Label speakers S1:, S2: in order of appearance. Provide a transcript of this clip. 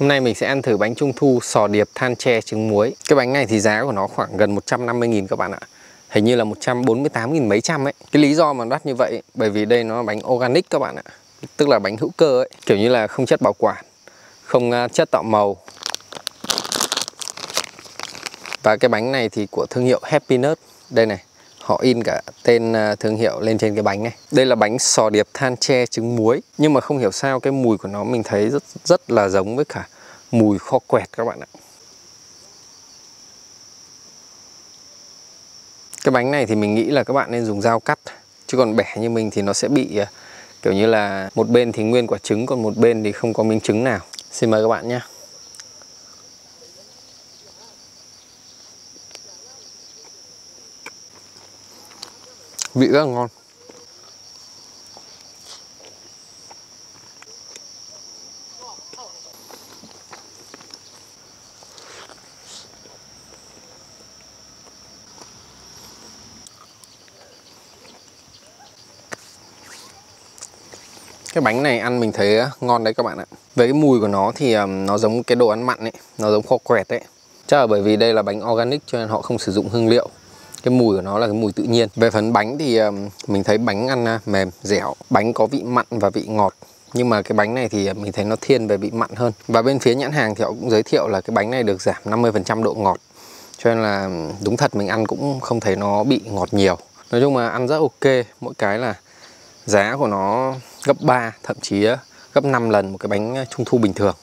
S1: Hôm nay mình sẽ ăn thử bánh trung thu sò điệp than tre trứng muối. Cái bánh này thì giá của nó khoảng gần 150.000 các bạn ạ. Hình như là 148.000 mấy trăm ấy. Cái lý do mà đắt như vậy, Bởi vì đây nó là bánh organic các bạn ạ. Tức là bánh hữu cơ ấy. Kiểu như là không chất bảo quản, Không à, chất tạo màu. Và cái bánh này thì của thương hiệu Happy Nut Đây này, họ in cả tên à, thương hiệu lên trên cái bánh này. Đây là bánh sò điệp than tre trứng muối. Nhưng mà không hiểu sao cái mùi của nó mình thấy rất rất là giống với cả mùi kho quẹt các bạn ạ. Cái bánh này thì mình nghĩ là các bạn nên dùng dao cắt, chứ còn bẻ như mình thì nó sẽ bị à, kiểu như là một bên thì nguyên quả trứng, còn một bên thì không có miếng trứng nào. Xin mời các bạn nhé. Vị rất là ngon. Cái bánh này ăn mình thấy ờ, ngon đấy các bạn ạ. Về cái mùi của nó thì ờ, nó giống cái đồ ăn mặn ấy, nó giống kho quẹt ấy. Chắc là bởi vì đây là bánh organic cho nên họ không sử dụng hương liệu. Cái mùi của nó là cái mùi tự nhiên. Về phần bánh thì ờ, mình thấy bánh ăn mềm, dẻo. Bánh có vị mặn và vị ngọt. Nhưng mà cái bánh này thì mình thấy nó thiên về vị mặn hơn. Và bên phía nhãn hàng thì họ cũng giới thiệu là cái bánh này được giảm 50% độ ngọt. Cho nên là đúng thật mình ăn cũng không thấy nó bị ngọt nhiều. Nói chung là ăn rất ok. Mỗi cái là giá của nó gấp 3 thậm chí ờ, gấp 5 lần một cái bánh ờ, trung thu bình thường.